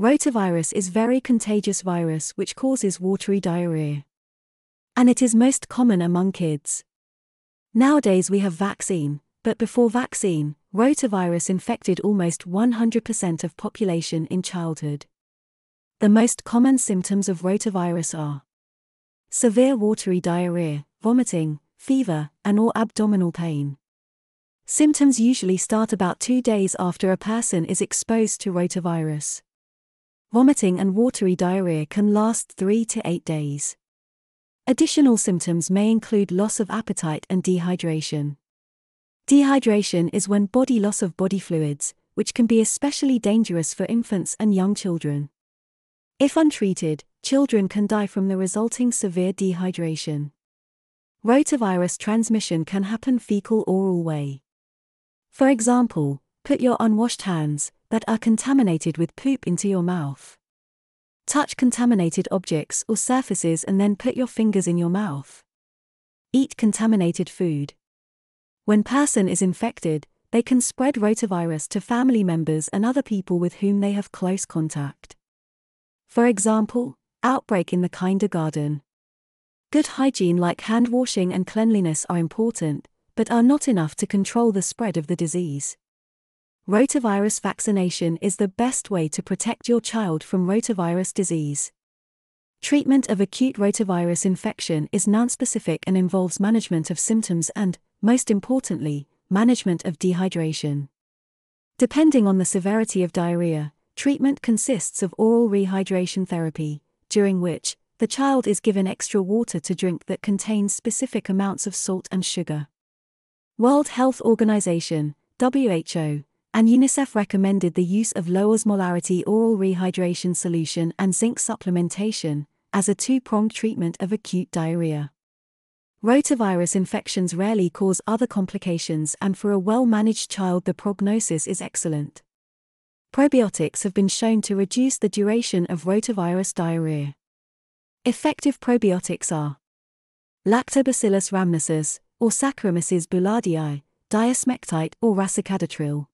Rotavirus is very contagious virus which causes watery diarrhea. And it is most common among kids. Nowadays we have vaccine, but before vaccine, rotavirus infected almost 100% of population in childhood. The most common symptoms of rotavirus are severe watery diarrhea, vomiting, fever, and or abdominal pain. Symptoms usually start about two days after a person is exposed to rotavirus. Vomiting and watery diarrhea can last three to eight days. Additional symptoms may include loss of appetite and dehydration. Dehydration is when body loss of body fluids, which can be especially dangerous for infants and young children. If untreated, children can die from the resulting severe dehydration. Rotavirus transmission can happen fecal oral way. For example, put your unwashed hands, that are contaminated with poop into your mouth. Touch contaminated objects or surfaces and then put your fingers in your mouth. Eat contaminated food. When person is infected, they can spread rotavirus to family members and other people with whom they have close contact. For example, outbreak in the kindergarten. Good hygiene like hand washing and cleanliness are important, but are not enough to control the spread of the disease. Rotavirus vaccination is the best way to protect your child from rotavirus disease. Treatment of acute rotavirus infection is nonspecific and involves management of symptoms and, most importantly, management of dehydration. Depending on the severity of diarrhea, treatment consists of oral rehydration therapy, during which, the child is given extra water to drink that contains specific amounts of salt and sugar. World Health Organization, WHO, and UNICEF recommended the use of low osmolarity oral rehydration solution and zinc supplementation as a two pronged treatment of acute diarrhea. Rotavirus infections rarely cause other complications, and for a well managed child, the prognosis is excellent. Probiotics have been shown to reduce the duration of rotavirus diarrhea. Effective probiotics are Lactobacillus rhamnosus, or Saccharomyces boulardii, diosmectite or racecadotril.